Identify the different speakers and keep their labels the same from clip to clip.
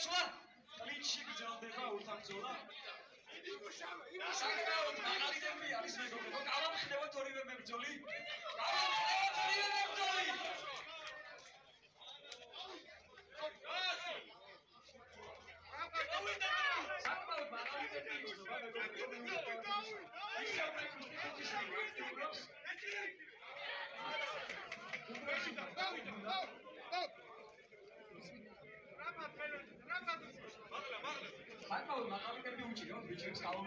Speaker 1: გადაცვა კლინჩი გრძელდება უთამძოლა საკმაოდ მაგალითები არის მეგობრებო გავამხნევოთ ორივე მებრძოლი გავამხნევოთ ორივე მებრძოლი საკმაოდ მაგალითები იგრძნობა მეგობრებო Halt mal, man kann nicht mehr umziehen, ja? Wir sind es kaum.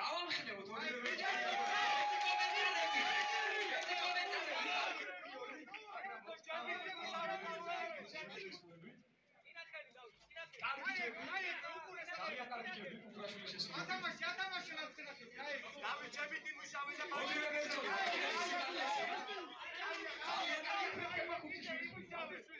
Speaker 1: გავამხნევოთ ორივე მებრძოლი ძალიან კარგი ჯები უკრაშვილი შესრულებით
Speaker 2: ათამაში, ათამაში ნაცნაკი. აი,
Speaker 3: დავიჭებით იმუშავე და
Speaker 1: ორივე მებრძოლი ძალიან კარგი ფეხება ხუთი შვილის
Speaker 3: დავიჭებით და
Speaker 1: ბიჭებს გამწობის გაცვლას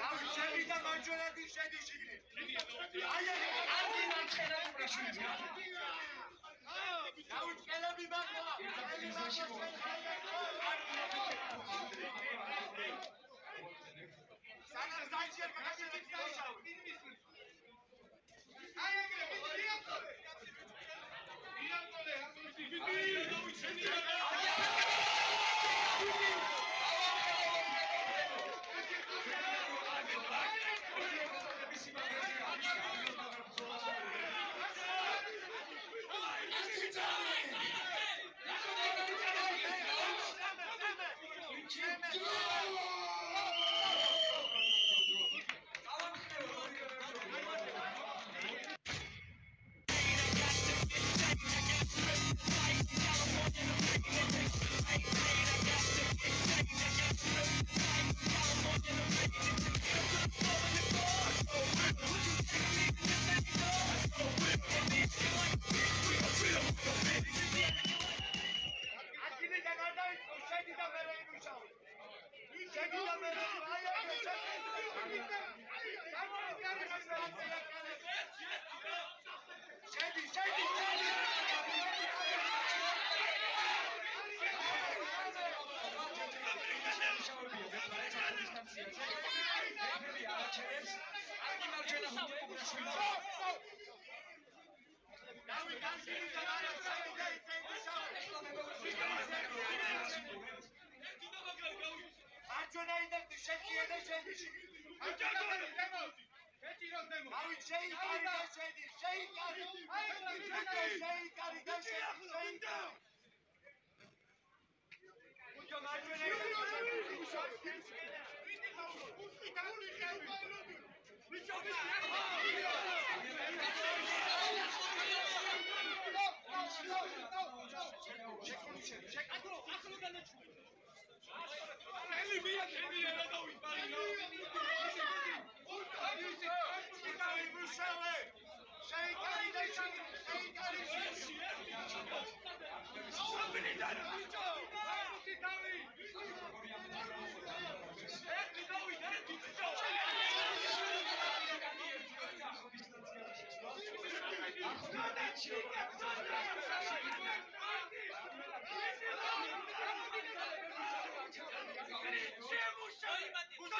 Speaker 3: Now we მარჯვენადი შედი შიგნით აი
Speaker 1: არგი მარცხენა უკრაშვილი
Speaker 3: დავიჭელები მაგა
Speaker 1: გიზაში
Speaker 3: სანამ საჭიერ გაგიჭით დაიშავე
Speaker 2: აი, ეგრე, ვიცი, იაპონე. იაპონე, აბუსი,
Speaker 3: აკინე Now we can see
Speaker 1: the მარჯვენა და შეჭია და შედი.
Speaker 2: აჭარბარი დემო. ეჭირო დემო.
Speaker 1: ავი შეიკარი და შედი, შეიკარი. შეიკარი და შედი, შეიკარი. უჯო მარჯვენა შეიკარი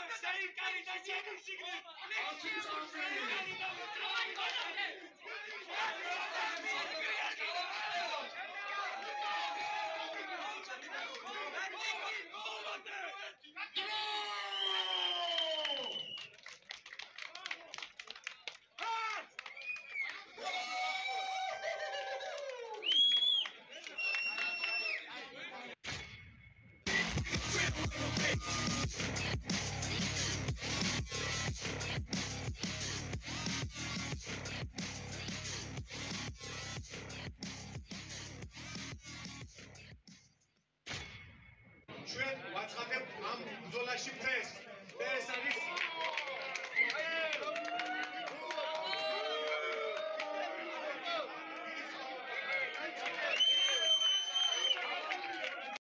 Speaker 1: Altyazı M.K.
Speaker 3: ჩვენ ვაცხადებთ ამ ბრძოლაში ფრეს და ეს არის